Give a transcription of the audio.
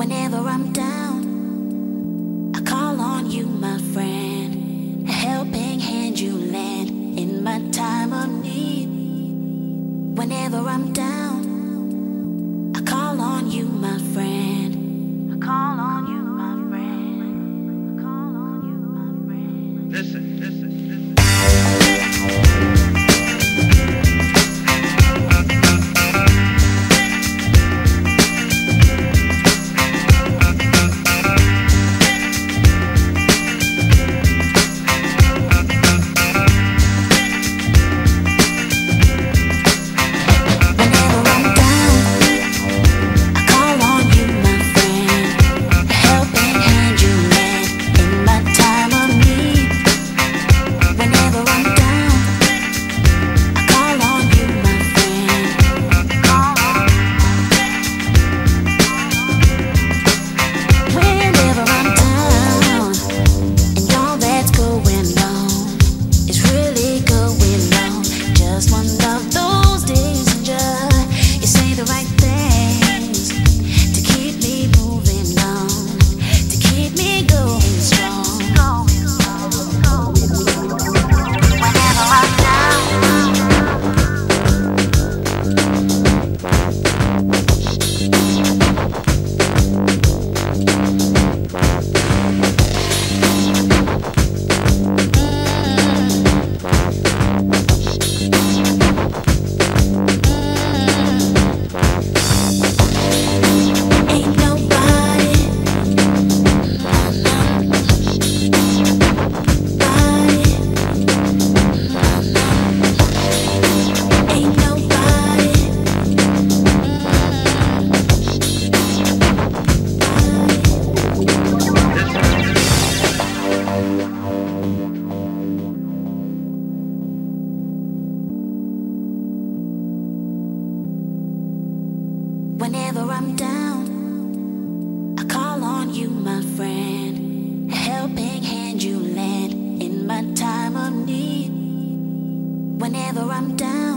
Whenever I'm down, I call on you, my friend. A helping hand you lend in my time of need. Whenever I'm down, I call on you, my friend. I call on you, my friend. I call on you, my friend. Listen, listen, listen. Whenever I'm down, I call on you, my friend. Helping hand you lend in my time of need. Whenever I'm down,